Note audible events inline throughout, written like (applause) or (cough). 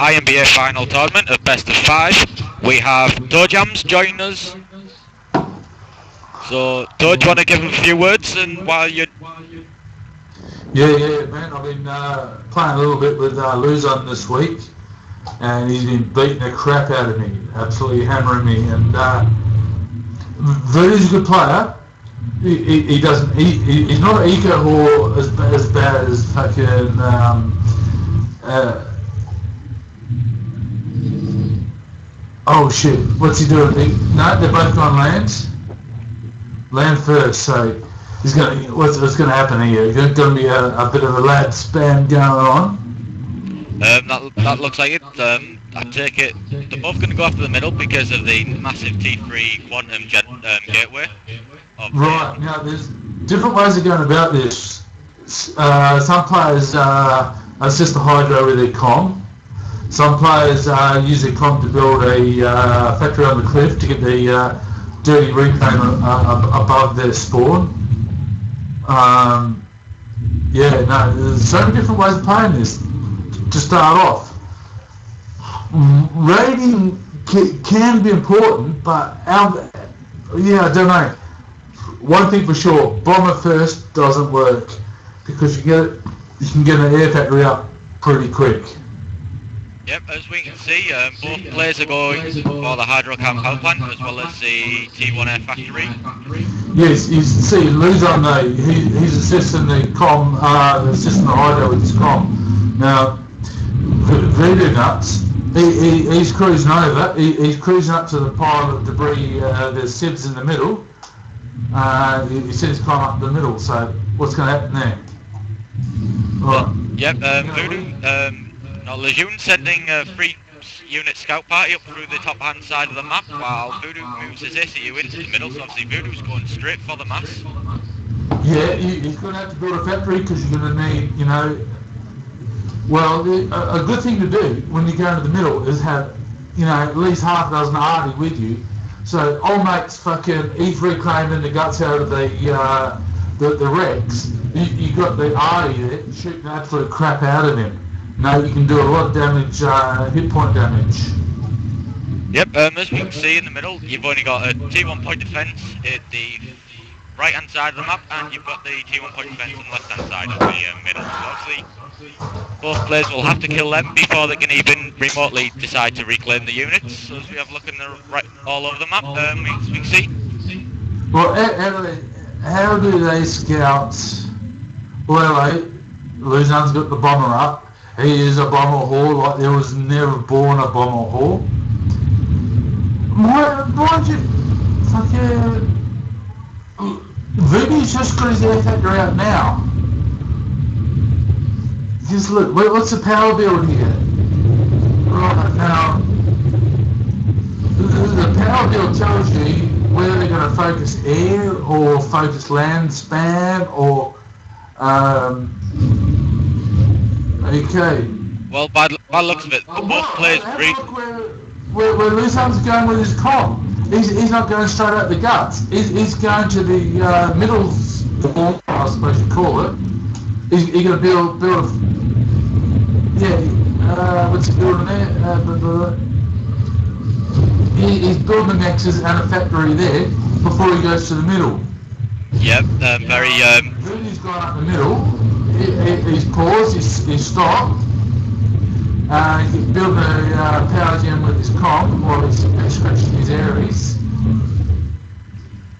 IMBA final tournament of best of five. We have Dojams joining us. So, Doj, want to give him a few words and while you Yeah, yeah, man. I've been uh, playing a little bit with uh, Lu Xun this week, and he's been beating the crap out of me, absolutely hammering me. And uh, Verdi's a good player. He, he, he doesn't. He, he, he's not an eco or as as bad as fucking. Um, uh, oh shit! What's he doing? He, no, they're both on land. Land first, so he's gonna. What's, what's gonna happen here? There's gonna be a, a bit of a lad spam going on. Um, that, that looks like it. Um, I take it they're both going to go after the middle because of the massive T3 quantum gen, um, gateway. The- Right now, there's different ways of going about this. Uh, some players uh, assist the Hydro with their com. Some players uh, use their com to build a uh, factory on the cliff to get the uh, dirty reclaim uh, above their spawn. Um, yeah, no, there's so many different ways of playing this. To start off, rating can be important, but our, yeah, I don't know one thing for sure, bomber first doesn't work because you get you can get an air factory up pretty quick. Yep, as we can see, um, both players are going for the hydrocarbon power plant as well as the T1 air factory. Yes, you see, Lu Xun though, he, he's assisting the com, uh, assisting the hydro with his com. Now, Voodoo Nuts, he, he, he's cruising over, he, he's cruising up to the pile of debris, uh, there's sieves in the middle. Uh, he, he sends com up the middle, so what's going to happen there? Right. Yep, um, Voodoo, um, no, Lejeune sending a free unit scout party up through the top hand side of the map while Voodoo moves his ACU into the middle, so obviously Voodoo's going straight for the mass. Yeah, you're going to have to build a factory because you're going to need, you know, well, a, good thing to do when you go into the middle is have, you know, at least half a dozen arty with you. So old mate's fucking, he's reclaiming the guts out of the, uh, the, the wrecks. You, you got the arty there shooting absolute crap out of him. No, you can do a lot of damage, uh, hit point damage. Yep, um, as we can see in the middle, you've only got a T1 point defense at the right hand side of the map, and you've got the T1 point defense on the left hand side of the uh, middle. So obviously, both players will have to kill them before they can even remotely decide to reclaim the units. So as we have a look in the right all over the map, um, we, we can see. Well, how, do they, how do they scout? Well, Lu Xun's got the bomber up. He is a bomber hall like there was never born a bomber hall. Why, why'd you fucking... Vinny's just got his air factory out now. Just look, wait, what's the power build here? Right now, the power bill tells you whether they're going to focus air or focus land span or um, okay. Well, by, the- by the looks of it, Oh, both players have a re- look where, where, where Lu Xun's going with his com. He's, he's not going straight out the guts. He's, he's going to the uh, middle spawn, I suppose you call it. He's, he's going to build build. A, yeah, uh, what's he building there? Uh, blah, blah, blah. He, he's building the nexus and a factory there before he goes to the middle. Yep, um, very um, Rudy's gone up the middle. He, he, he's paused. He's, he's stopped. Uh, he's built a uh, power gen with his com while he's he's scratching his Aries.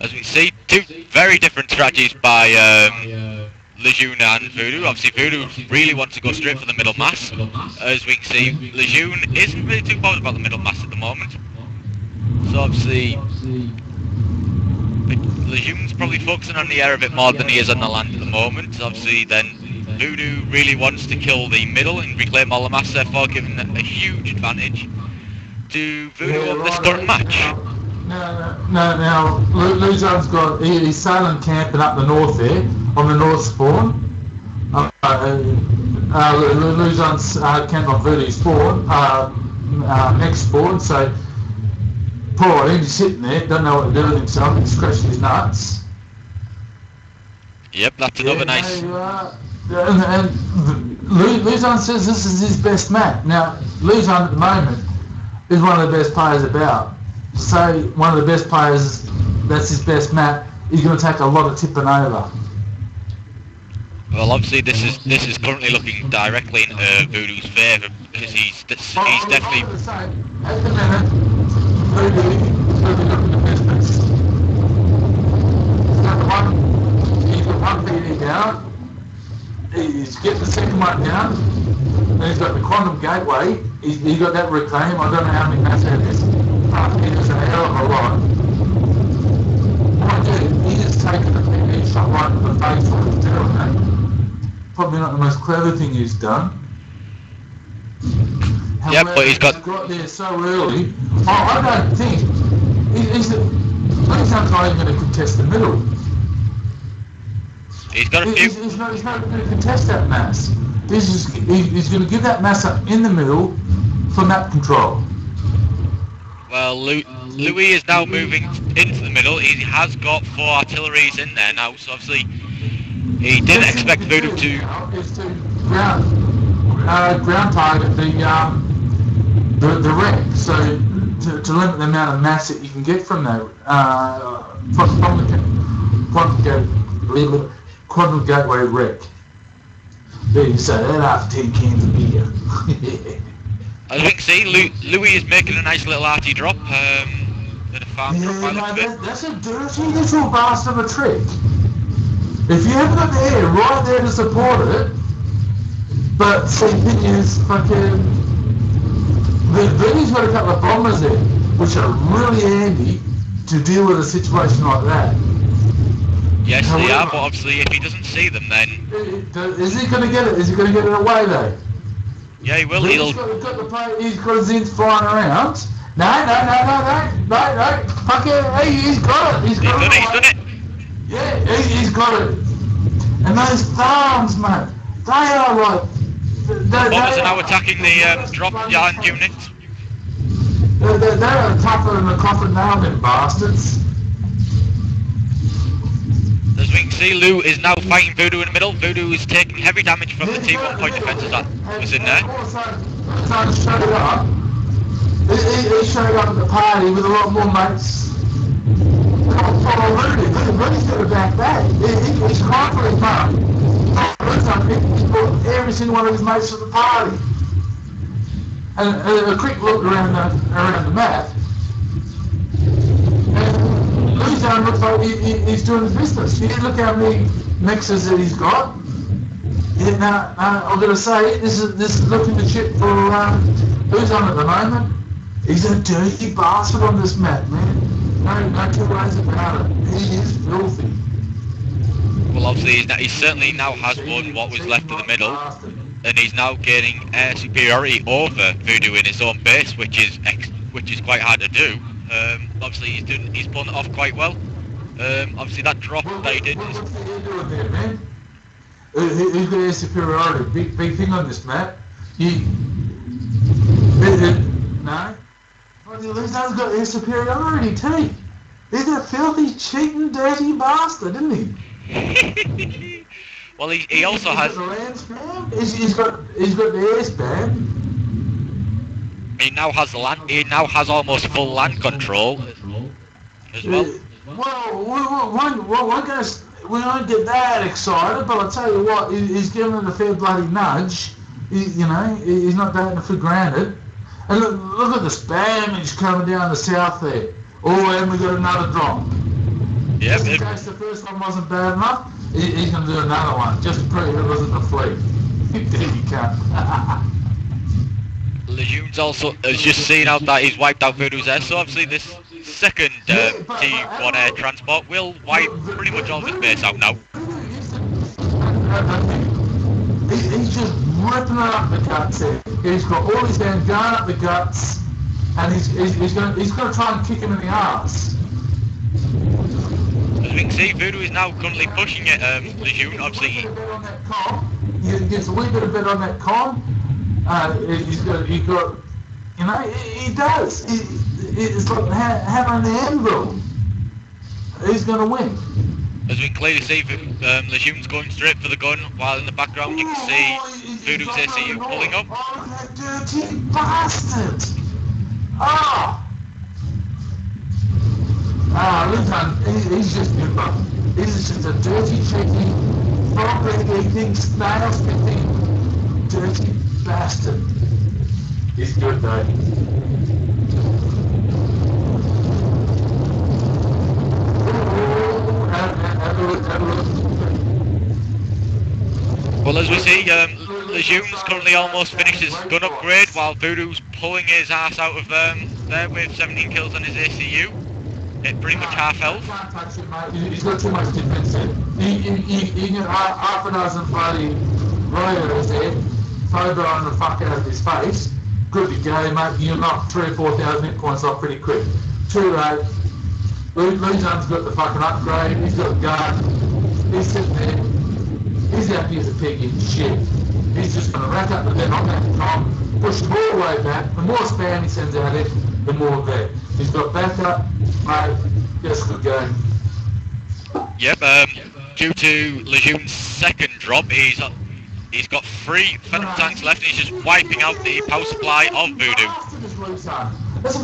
as we see, two very different strategies by um, Lejeune and Voodoo. Obviously, Voodoo really wants to go straight for the middle mass. As we can see, Lejeune isn't really too bothered about the middle mass at the moment. So obviously, Lejeune's probably focusing on the air a bit more than he is on the land at the moment. Obviously, then Voodoo really wants to kill the middle and reclaim all the mass, therefore giving a a huge advantage to Voodoo Yeah, over this current match. No, no, no. Now Lu- Luzon's got he, he's sailing camping up the north there on the north spawn. Uh, uh, uh, uh, on Voodoo's spawn, uh, uh, next spawn. So poor he's sitting there, don't know what to do with himself. He's scratching his nuts. Yep, that's another Yeah, nice. no, uh, and, and Lu Xun says this is his best map. Now, Lu Xun at the moment is one of the best players about. To say one of the best players, that's his best map, he's going to take a lot of tipping over. Well, obviously this is this is currently looking directly in uh, Voodoo's favour because he's he's definitely. At the minute, The. Second one down. Then he's got the Quantum Gateway. He's, he's got that reclaim. I don't know how many matches it is. I think it's a hell of a lot. Mind you, he has taken a PD shot right in the face of the doing. Probably not the most clever thing he's done. Yeah, but he's got- got there so early. I, I don't think he, he's. He's not even going to contest the middle. He's got a few. He's, he's not, he's not going to contest that mass. He's, just, he's going to give that mass up in the middle for map control. Well, Lu- Louis is now moving into the middle. He has got four artilleries in there now, so obviously he didn't expect Voodoo to. Is to ground, uh, ground target the, um, the, the wreck, so to, to limit the amount of mass that you can get from that, uh, from, from the quantum, gate, quantum gateway wreck. There you say that after 10 cans of beer. (laughs) I think, see, Lu- Louis is making a nice little arty drop. Um, a farm drop by the Yeah, no, that, that's a dirty little bastard of a trick. If you haven't got the air right there to support it, but see, thing is, fucking, then he's got a couple of bombers there, which are really handy to deal with a situation like that. Yes, they are, but obviously if he doesn't see them, then uh, Is he going to get it? Is he going to get it away though? yeah, he will. He's He'll. got, got the play, he's got his ends flying around. No, no, no, no, no, no, no. Fuck it. Hey, he's got it. He's He's got done it. it. He's done it. Yeah, he, he's got it. And those farms, mate, they are like. They, Bombers are now attacking the um, drop yard unit. They, they, they are tougher than the coffin nail, them bastards. As we can see, Lou is now fighting Voodoo in the middle. Voodoo is taking heavy damage from the T1 point defences that was in there. Also, also showed up. He, he, he showed up at the party with a lot more mates. Follow Rudy. Rudy's got a back back. He, he, he's crying for mum. He brought every single one of his mates to the party. And a, quick look around the, around the map. And Lu Xun looks like he, he, he's doing his business. You look how many mexes that he's got. Yeah, no, no, I'm gonna say this is this is looking the chip for um, on at the moment. He's a dirty bastard on this map, man. No, no two ways about it. He is filthy. Well, obviously, he certainly now has won what was left of the middle, and he's now gaining air superiority over Voodoo in his own base, which is which is quite hard to do. Um, obviously, he's doing he's pulling it off quite well. Um, obviously, that drop What- that he did what- is he doing there, man? He- He's got air superiority. Big, big thing on this map. It, it, no. Lu Xun's got air superiority too. He's a filthy, cheating, dirty bastard, isn't he? (laughs) well, he, he also has land. He's, he's got he's got the air spam. he now has the land he now has almost full land control as well. Well, we, we, one, well, we're gonna, s- we won't get that excited, but I'll tell you what, he's giving it a fair bloody nudge. He, you know, he's not taking it for granted. And look, look at the spamage coming down the south there. Oh, and we got another drop. Yep, Just in case the first one wasn't bad enough, he, he's going to do another one, just to prove it wasn't a (laughs) there you go. (laughs) Lejeune's also has just seen out that he's wiped out Voodoo's air, so obviously this second uh, Yeah, but- but T1 air transport will wipe pretty much all of his base out now. He's just ripping it up the guts here. He's got all his hands going up the guts, and he's, he's, he's going he's going to try and kick him in the arse. As we can see, Voodoo is now currently pushing it, um, Lejeune, obviously, He he- gets a wee bit of bet on that com. He gets a wee bit on that com. Uh, he's got, he's got, you know, he, he does. He, it's like ha- hammering the anvil. He's going to win. As we can clearly see, um, Lejeune's going straight for the gun, while in the background you can see Oh, Voodoo's ACU pulling up. Oh, that dirty bastard! Ah! Ah, Linton, he, he's just timber. He's just a dirty, cheeky, frog eating, snail spitting, dirty bastard. He's good though. Well, as we see, um, Lejeune's currently almost finished his gun upgrade, while Voodoo's pulling his ass out of um, there with 17 kills on his ACU. It pretty much half health. He's got too much defense in. He, he, he, he can half, a dozen bloody lawyers there, throw blowing the fuck out of his face. Good to go, mate. You knock three or four thousand hit points off pretty quick. Too late. Lee, Lee John's got the fucking upgrade. He's got a gun. He's sitting there. He's happy as a pig in shit. He's just going to rack up the dead on that them all the way back. The more spam he sends out it, the more there. He's got better. mate. Just good going. Yep, um, due to Lejeune's second drop, he's uh, he's got three Phantom tanks left and he's just wiping out the power supply of Voodoo. That's,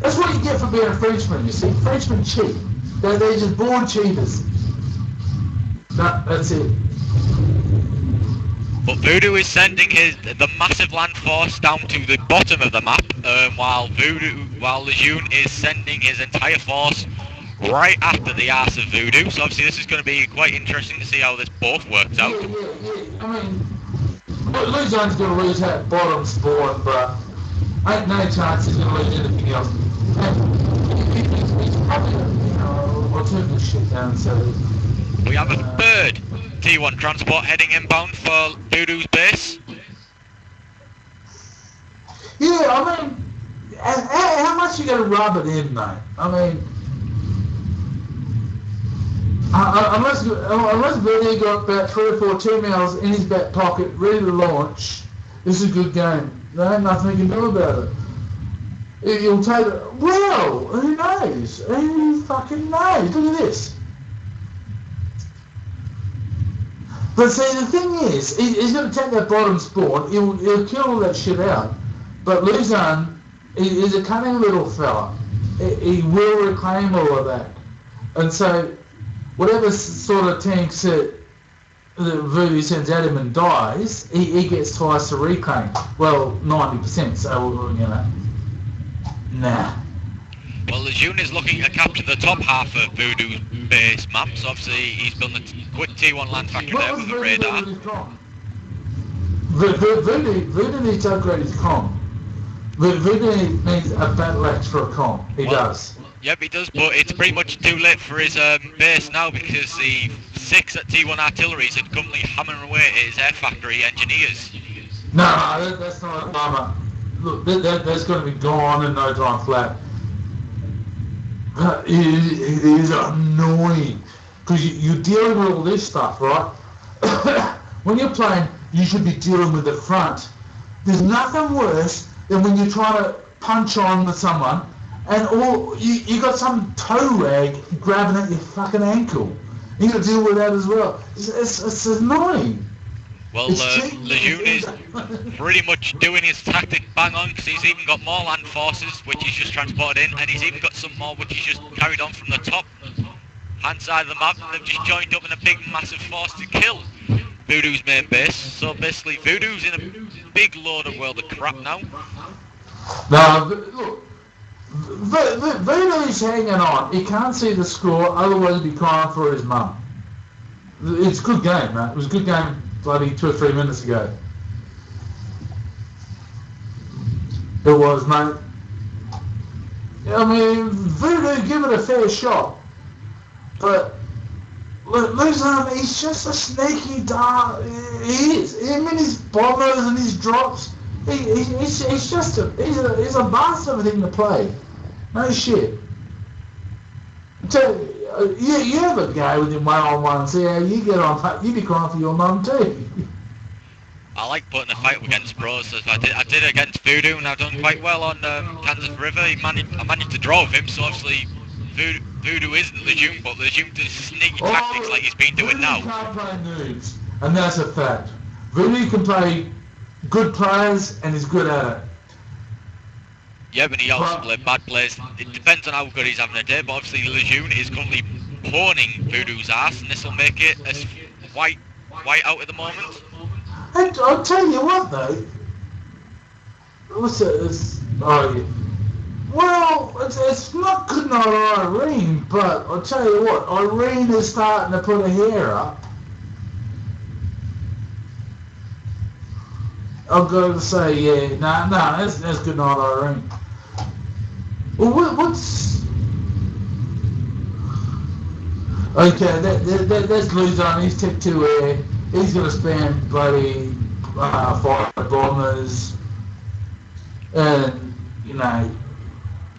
that's what you get for being a Frenchman, you see. Frenchmen cheat. They're, they're just born cheaters. That, that's it. But Voodoo is sending his the massive land force down to the bottom of the map, um, while Voodoo, while Lejeune is sending his entire force right after the arse of Voodoo. So obviously this is going to be quite interesting to see how this both works out. yeah, yeah. I mean, Lujan's going to lose that bottom spawn, but ain't no chance he's going to lose anything else. And he, he, he's probably, you know, I'll turn this shit down so... We have a third T1 transport heading inbound for Voodoo's base. Yeah, I mean, how, much you going to rub it in, mate? I mean... Uh, uh, unless uh, unless Verdi got about three or four two mils in his back pocket, ready to launch, this is a good game. There ain't nothing he can do about it. He'll take it. Well, who knows? Who fucking knows? Look at this. But see, the thing is, he, he's going to take that bottom spawn. He'll, he'll kill all that shit out. But Lu Xun, he, he's a cunning little fella. He, he will reclaim all of that. And so, whatever sort of tanks that the Voodoo sends at him and dies, he, he gets twice the reclaim. Well, 90%, so, you know. Nah. Well, Lejeune is looking to capture the top half of Voodoo's base map, so obviously he's building a t- quick T1 land factory there with a radar. Voodoo needs to upgrade his com. Vo- Voodoo needs a battle axe for a com. He Well- does. Yep, he does, but it's pretty much too late for his um, base now because the six at T1 artilleries are currently hammering away at his air factory engineers. No, that, that's not a bummer. Look, that, that, that's going to be gone in no time flat. It, it is annoying because you, you're dealing with all this stuff, right? (coughs) when you're playing, you should be dealing with the front. There's nothing worse than when you're trying to punch on with someone and all you, you got some toe rag grabbing at your fucking ankle. You got to deal with that as well. It's, it's, it's annoying. Well, uh. Lejeune is pretty much doing his tactic bang on because he's even got more land forces which he's just transported in and he's even got some more which he's just carried on from the top hand side of the map and they've just joined up in a big massive force to kill Voodoo's main base so basically Voodoo's in a big load of world of crap now No, v- look, v- v- Vito's hanging on. He can't see the score, otherwise he'd be crying for his mum. It's a good game, man. It was a good game bloody two or three minutes ago. It was, mate. I mean, Voodoo give it a fair shot. But Lu- Luzon, he's just a sneaky dog. He is. Him and his bombers and his drops. He, he, he's, he's just a he's a he's a bastard of a thing to play. No shit. Uh, you, you have a go with him one on one and see how you get on. You be crying for your mum too. I like putting a fight against pros as I did, I did against Voodoo and I've done quite well on um, Kansas River he managed, I managed to draw with him so obviously Voodoo, Voodoo isn't the Lejeune, but Lejeune does sneaky Oh, tactics like he's been doing Voodoo now. can't play noobs, and that's a fact. Voodoo can play good players, and he's good at it. Yeah, but he also played bad players. It depends on how good he's having a day, but obviously Lejeune is currently pawning Voodoo's ass, and this will make it as white white out at the moment. And I'll tell you what, though. What's it? It's, oh. Well, it's, it's not good night Irene, but I'll tell you what, Irene is starting to put a hair up. I've going to say, yeah, no, no, that's, that's good night Irene. Well, what, what's... Okay, that, that, that, that's Lu Xun, he's tipped to air. He's going to spam bloody uh, fire bombers. And, you know,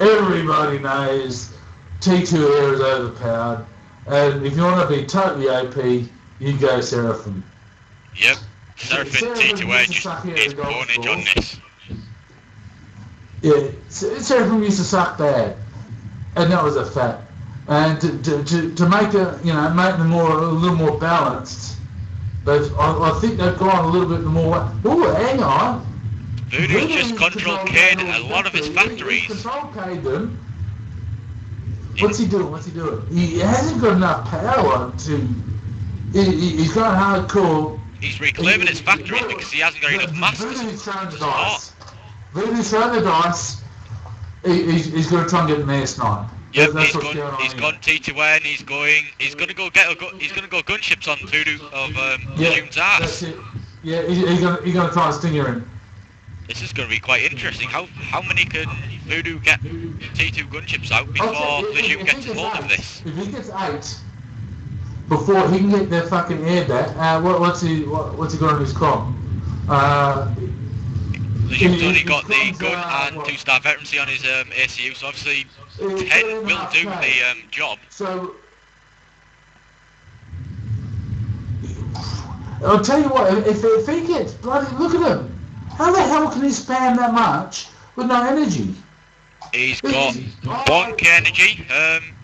everybody knows T2 air is overpowered. And if you want to be totally OP, you go Seraphim. Yep. Seraphim T2A used to just suck here is at carnage on this. Yeah, Seraphim used to suck bad. And that was a fact. And to, to, to, to make it, you know, make them more, a little more balanced, they've, I, I think they've gone a little bit more, oh, hang on. Voodoo's just control K'd a lot of his factories. control K'd What's he doing? What's he doing? He hasn't got enough power to. He, he, he's got hardcore. He's reclaiming his factories because he hasn't got enough masters. Voodoo's throwing the dice. Voodoo's throwing the dice. He, he's, he's going to try and get an air snipe. Yep, That's he's gone. going He's here. gone T2A and he's going. He's going to go get a. He's going to go gunships on Voodoo of um, Yeah, that's ass. it. Yeah, he, he's going he's to try and sting her in. This is going to be quite interesting. How how many can Voodoo get T2 gunships out before Okay, Lejeune gets hold of this? If he gets eight before he can get their fucking air back, uh, what, what's he what, what's he got on his com? Uh, Lejeune's he- only got the gun uh, and what? two star veterancy on his um, ACU, so obviously 10 two and a will do the um, job. So, I'll tell you what, if, if he gets bloody, look at him. How the hell can he spam that much with no energy? He's got. 1k energy. Um,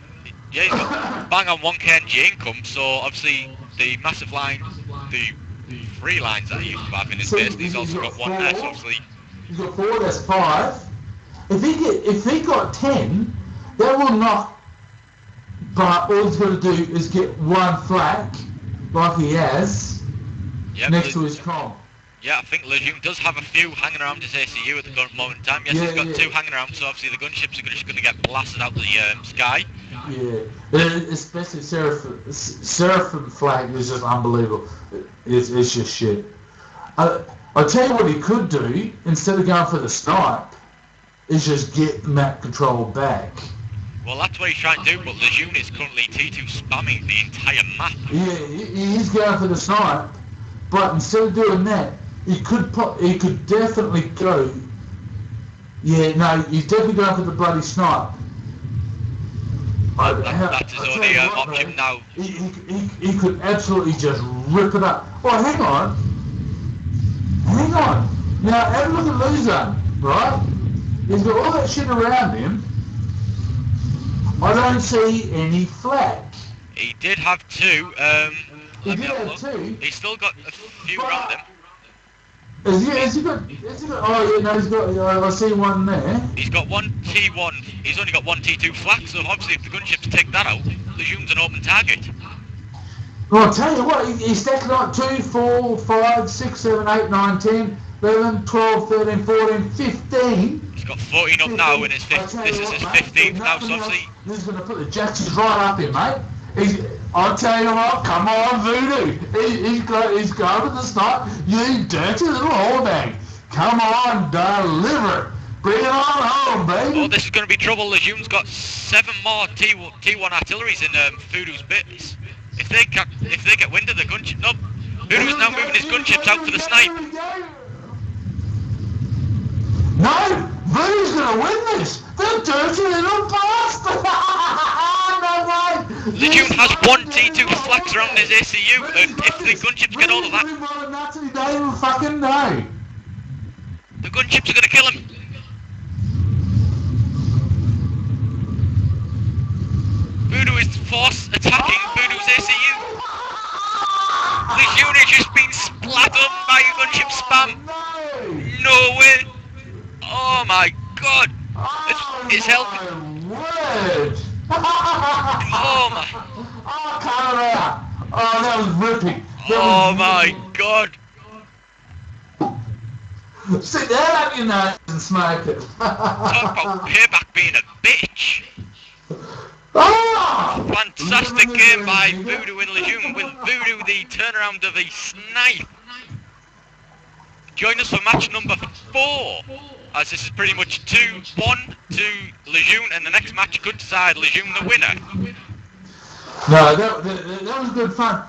yeah, he's got bang on 1k energy income. So obviously the massive line, the three lines that he used to have in his So base, he's he's also got got one. So obviously, He's got four, that's five. If he get, if he got ten, that will knock. But all he's got to do is get one flak, like he has, yeah, next to his com. yeah, I think Lejeune does have a few hanging around his ACU at the current moment in time. Yes, Yeah, he's got yeah. two hanging around. So obviously the gunships are just going to get blasted out of the um, sky. Yeah, Uh, especially Seraphim, Seraphim flak is just unbelievable. It's, it's just shit. I, I'll tell you what he could do, instead of going for the snipe, is just get map control back. Well, that's what he's trying to do. But Lejeune is currently T2 spamming the entire map. Yeah, he- he's going for the snipe, but instead of doing that, he could put, he could definitely go. Yeah, no, he's definitely going for the bloody snipe. I- That, how- that's his I tell only you what, option man, now. He, he, could absolutely just rip it up. Well, hang on. Hang on. Now, have a look at Lu Xun, right? He's got all that shit around him. I don't see any flak. He did have two. Um, He did have look. two. He's still got a few around him. Has he, has he got, has he got, oh yeah, no, he's got, I I see one there. He's got one T1. He's only got one T2 flak, so obviously if the gunships take that out, the Lejeune's an open target. Well, I'll tell you what, he, he's stacked like 2, 4, 5, 6, 7, 8, 9, 10, 11, 12, 13, 14, 15. He's got 14 up now, and his fifth, this is what, his mate, 15th now, so else, obviously This is going to put the Jacksons right up him, mate. He's, I'll tell you what, come on, Voodoo. He, he's got, he's got to the start. You dirty little whore bag. Come on, deliver. Bring it on home, baby. Oh, this is going to be trouble. Lejeune's got seven more T T1 artilleries in um, Voodoo's bits. If they get if they get wind of the gunship, no, Voodoo's now moving his gunships out for the snipe. No, Vinny's gonna win this. They're dirty little bastards. no the Duke has one T2 flaks around his ACU, and if the gunships get all of that, Natty, they even fucking know. The gunships are gonna kill him. Voodoo is force attacking Voodoo's ACU. This unit just been splattered by gunship spam. (laughs) No way. Oh, my god! Oh, it's held- my word! (laughs) Oh my, Oh, out! Oh, that was ripping. That oh was my ripping. god! Sit down on your nose and smoke it. Talk about (laughs) payback being a bitch! oh! Fantastic game by Voodoo and Lejeune with Voodoo the turnaround of a snipe. Join us for match number four, Uh, as this is pretty much 2-1 to Lejeune, and the next match could decide Lejeune the winner. No, that, that, that was good fun.